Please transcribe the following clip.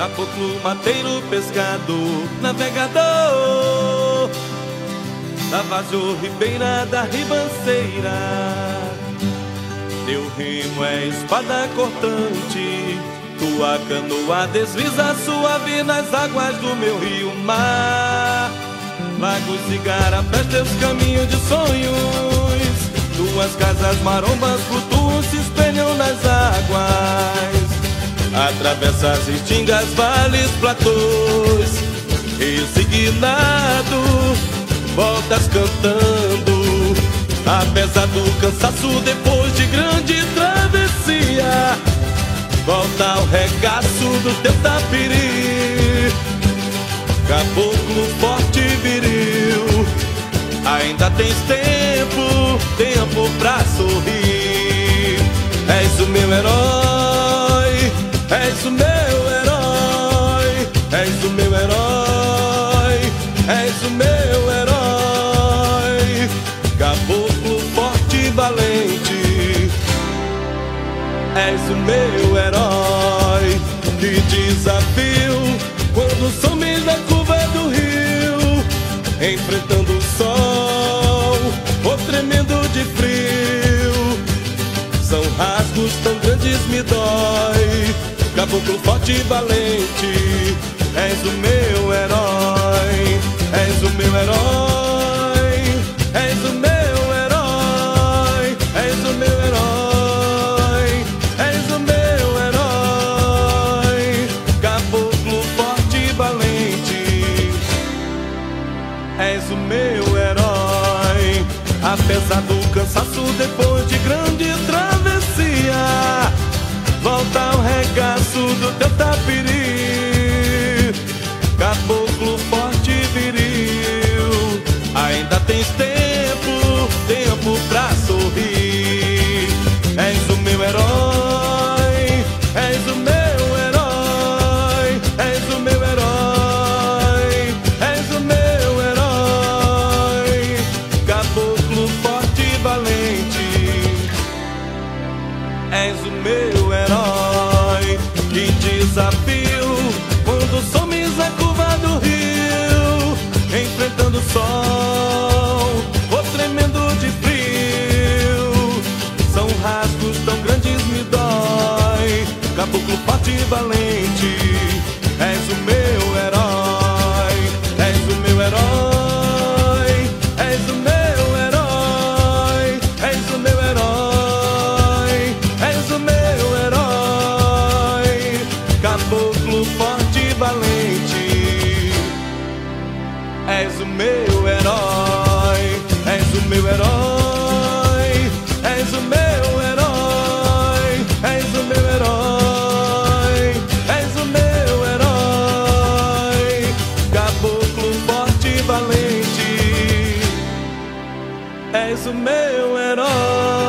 Caboclo, mateiro, pescador, navegador. Da Vazio, ribeira da ribanceira. Teu remo é espada cortante. Tua canoa desliza suave nas águas do meu rio mar. Lagos e garapés, teus caminhos de sonhos. Tuas casas marombas flutuam, Atravessa as estingas, vales, platôs. Resignado, voltas cantando. Apesar do cansaço depois de grande travessia Volta ao regaço do teu tapiri. Caboclo forte viril Ainda tens tempo, tempo pra sorrir. És o meu herói, és o meu herói És o meu herói, és o meu herói. Caboclo forte e valente És o meu herói. Que desafio quando some da curva do rio Enfrentando o sol Ou tremendo de frio. São rasgos tão grandes me dói Caboclo forte e valente. És o meu herói És o meu herói És o meu herói És o meu herói És o meu herói. Caboclo forte e valente. És o meu herói. Apesar do cansaço o meu herói Que desafio Quando somes a curva do rio Enfrentando o sol Ou tremendo de frio. São rasgos tão grandes me dói. Caboclo forte e valente És o meu És o meu herói És o meu herói És o meu herói És o meu herói És o meu herói. Caboclo forte e valente És o meu herói